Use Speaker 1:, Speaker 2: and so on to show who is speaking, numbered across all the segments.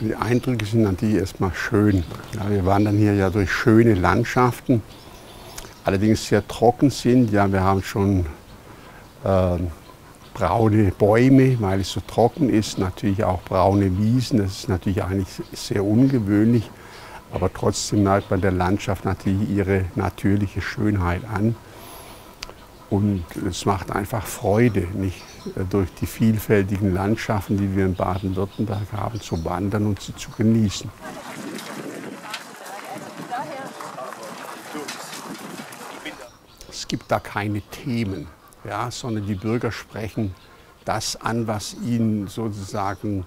Speaker 1: Die Eindrücke sind natürlich erstmal schön. Ja, wir wandern hier ja durch schöne Landschaften, allerdings sehr trocken sind. Ja, wir haben schon äh, braune Bäume, weil es so trocken ist, natürlich auch braune Wiesen. Das ist natürlich eigentlich sehr ungewöhnlich, aber trotzdem merkt man der Landschaft natürlich ihre natürliche Schönheit an. Und es macht einfach Freude, nicht äh, durch die vielfältigen Landschaften, die wir in Baden-Württemberg haben, zu wandern und sie zu genießen. Es gibt da keine Themen, ja, sondern die Bürger sprechen das an, was ihnen sozusagen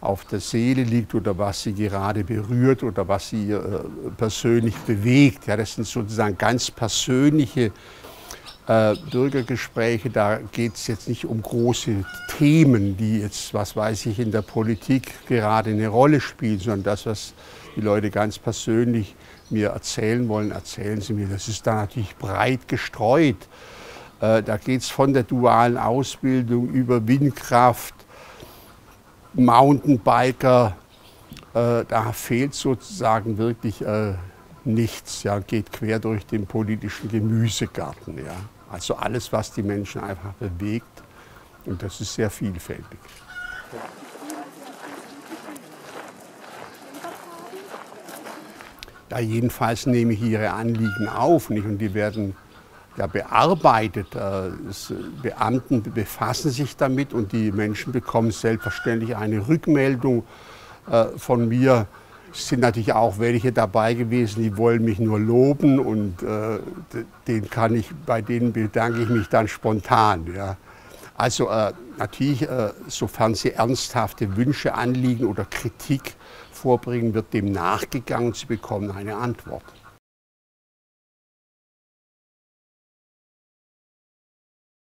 Speaker 1: auf der Seele liegt oder was sie gerade berührt oder was sie äh, persönlich bewegt. Ja, das sind sozusagen ganz persönliche äh, Bürgergespräche, da geht es jetzt nicht um große Themen, die jetzt, was weiß ich, in der Politik gerade eine Rolle spielen, sondern das, was die Leute ganz persönlich mir erzählen wollen, erzählen sie mir. Das ist da natürlich breit gestreut. Äh, da geht es von der dualen Ausbildung über Windkraft, Mountainbiker, äh, da fehlt sozusagen wirklich nichts, ja, geht quer durch den politischen Gemüsegarten. Ja. Also alles, was die Menschen einfach bewegt. Und das ist sehr vielfältig. Ja, jedenfalls nehme ich Ihre Anliegen auf nicht? und die werden ja, bearbeitet. Äh, Beamten befassen sich damit und die Menschen bekommen selbstverständlich eine Rückmeldung äh, von mir, es sind natürlich auch welche dabei gewesen, die wollen mich nur loben und äh, den kann ich, bei denen bedanke ich mich dann spontan. Ja. Also äh, natürlich, äh, sofern sie ernsthafte Wünsche, Anliegen oder Kritik vorbringen, wird dem nachgegangen, sie bekommen eine Antwort.